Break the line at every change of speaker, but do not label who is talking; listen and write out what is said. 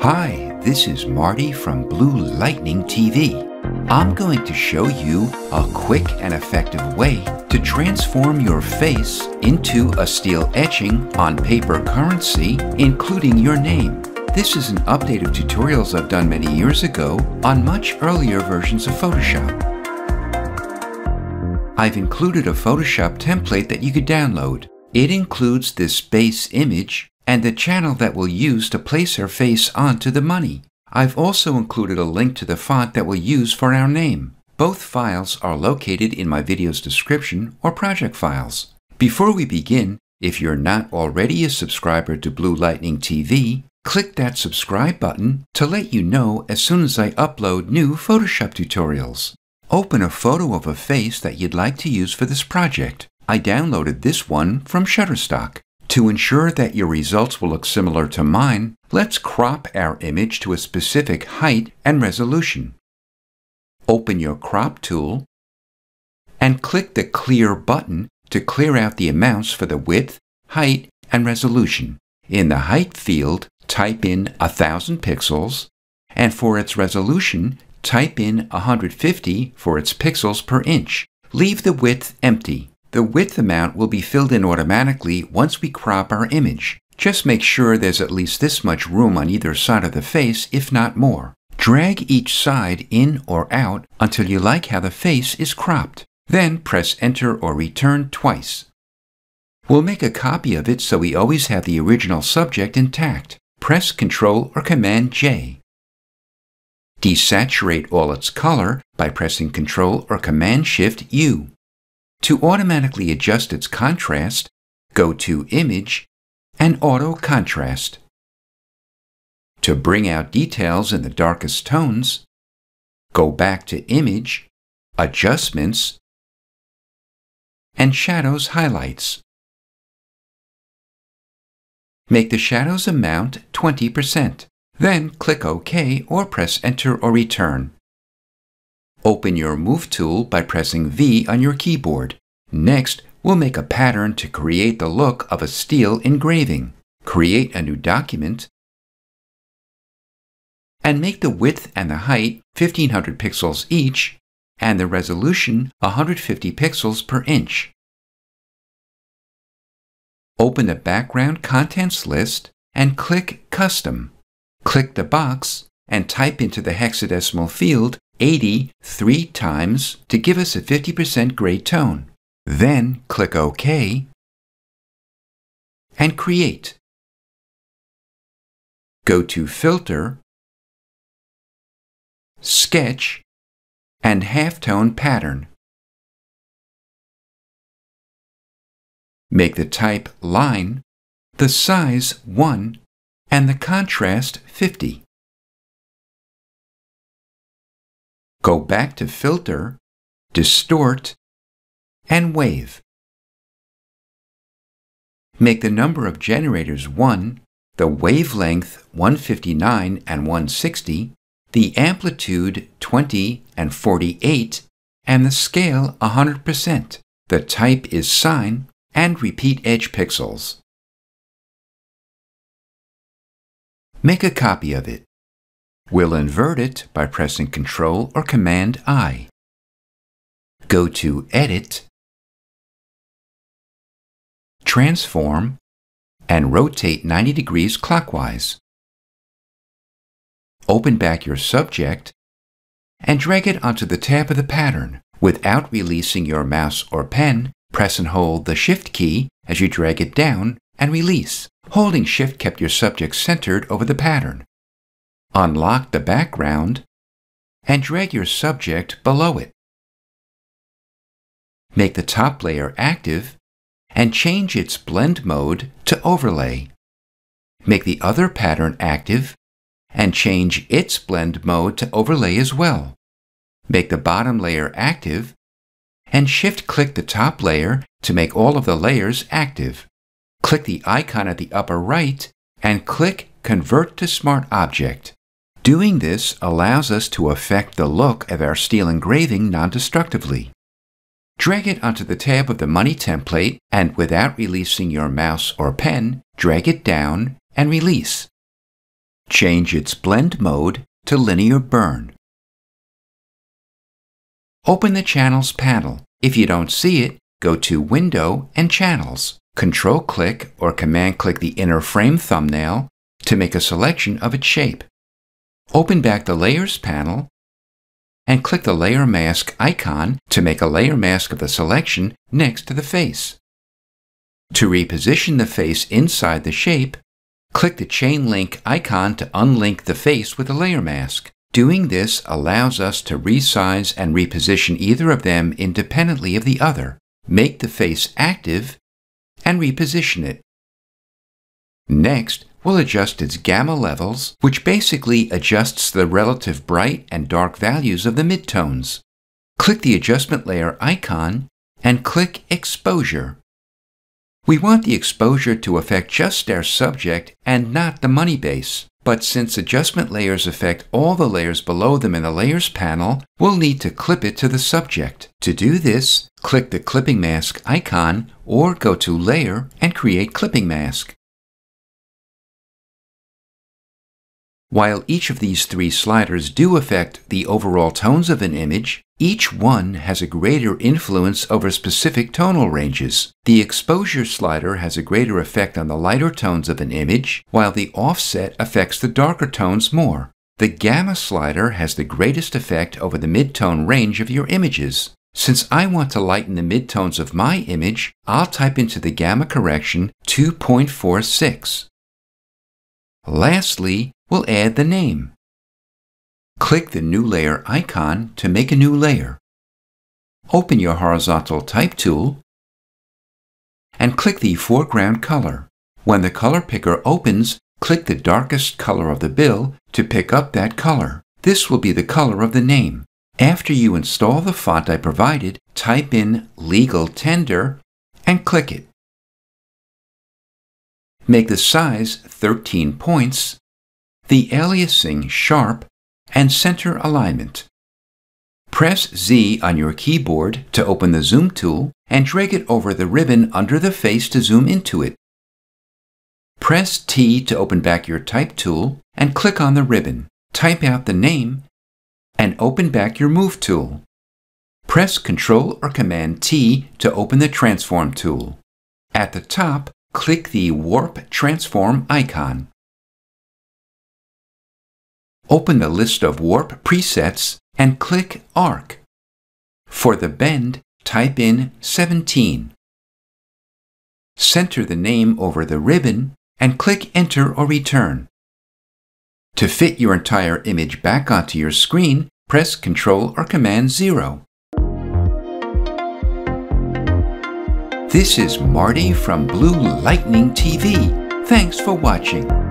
Hi, this is Marty from Blue Lightning TV. I'm going to show you a quick and effective way to transform your face into a steel etching on paper currency, including your name. This is an update of tutorials I've done many years ago on much earlier versions of Photoshop. I've included a Photoshop template that you could download. It includes this base image and the channel that we'll use to place her face onto the money. I've also included a link to the font that we'll use for our name. Both files are located in my video's description or project files. Before we begin, if you're not already a subscriber to Blue Lightning TV, click that subscribe button to let you know as soon as I upload new Photoshop tutorials. Open a photo of a face that you'd like to use for this project. I downloaded this one from Shutterstock. To ensure that your results will look similar to mine, let's crop our image to a specific height and resolution. Open your crop tool and click the clear button to clear out the amounts for the width, height, and resolution. In the height field, type in 1000 pixels, and for its resolution, type in 150 for its pixels per inch. Leave the width empty. The width amount will be filled in automatically once we crop our image. Just make sure there's at least this much room on either side of the face, if not more. Drag each side in or out until you like how the face is cropped. Then press Enter or Return twice. We'll make a copy of it so we always have the original subject intact. Press Ctrl or Command J. Desaturate all its color by pressing Ctrl or Command Shift U. To automatically adjust its contrast, go to Image and Auto Contrast. To bring out details in the darkest tones, go back to Image, Adjustments, and Shadows Highlights. Make the shadows amount 20%. Then click OK or press Enter or Return. Open your Move tool by pressing V on your keyboard. Next, we'll make a pattern to create the look of a steel engraving. Create a new document and make the width and the height 1500 pixels each and the resolution 150 pixels per inch. Open the background contents list and click Custom. Click the box and type into the hexadecimal field 80 three times to give us a 50% gray tone. Then click OK and Create. Go to Filter, Sketch, and Halftone Pattern. Make the type Line, the size 1, and the contrast 50. Go back to Filter, Distort, and Wave. Make the number of generators 1, the wavelength 159 and 160, the amplitude 20 and 48, and the scale 100%. The type is sine, and repeat edge pixels. Make a copy of it. We'll invert it by pressing Ctrl or Command I. Go to Edit, Transform, and rotate 90 degrees clockwise. Open back your subject and drag it onto the tab of the pattern. Without releasing your mouse or pen, press and hold the Shift key as you drag it down and release. Holding Shift kept your subject centered over the pattern. Unlock the background and drag your subject below it. Make the top layer active and change its blend mode to overlay. Make the other pattern active and change its blend mode to overlay as well. Make the bottom layer active and shift-click the top layer to make all of the layers active. Click the icon at the upper right and click Convert to Smart Object. Doing this allows us to affect the look of our steel engraving non-destructively. Drag it onto the tab of the Money template and without releasing your mouse or pen, drag it down and release. change its blend mode to linear burn. Open the Channels panel. If you don't see it, go to Window and Channels. Control-click or Command-click the inner frame thumbnail to make a selection of its shape. Open back the Layers panel and click the Layer Mask icon to make a layer mask of the selection next to the face. To reposition the face inside the shape, click the Chain Link icon to unlink the face with the layer mask. Doing this allows us to resize and reposition either of them independently of the other, make the face active, and reposition it. Next, we'll adjust its gamma levels, which basically adjusts the relative bright and dark values of the midtones. Click the adjustment layer icon and click Exposure. We want the exposure to affect just our subject and not the money base. But since adjustment layers affect all the layers below them in the Layers panel, we'll need to clip it to the subject. To do this, click the Clipping Mask icon or go to Layer and create Clipping Mask. While each of these three sliders do affect the overall tones of an image, each one has a greater influence over specific tonal ranges. The exposure slider has a greater effect on the lighter tones of an image, while the offset affects the darker tones more. The gamma slider has the greatest effect over the midtone range of your images. Since I want to lighten the midtones of my image, I'll type into the gamma correction 2.46. Lastly, we'll add the name. Click the New Layer icon to make a new layer. Open your horizontal type tool and click the foreground color. When the color picker opens, click the darkest color of the bill to pick up that color. This will be the color of the name. After you install the font I provided, type in Legal Tender and click it. Make the size 13 points the aliasing sharp, and center alignment. Press Z on your keyboard to open the Zoom tool and drag it over the ribbon under the face to zoom into it. Press T to open back your Type tool and click on the ribbon. Type out the name and open back your Move tool. Press Ctrl or Command T to open the Transform tool. At the top, click the Warp Transform icon. Open the list of warp presets and click Arc. For the bend, type in 17. Center the name over the ribbon and click Enter or Return. To fit your entire image back onto your screen, press Ctrl or Command 0. This is Marty from Blue Lightning TV. Thanks for watching.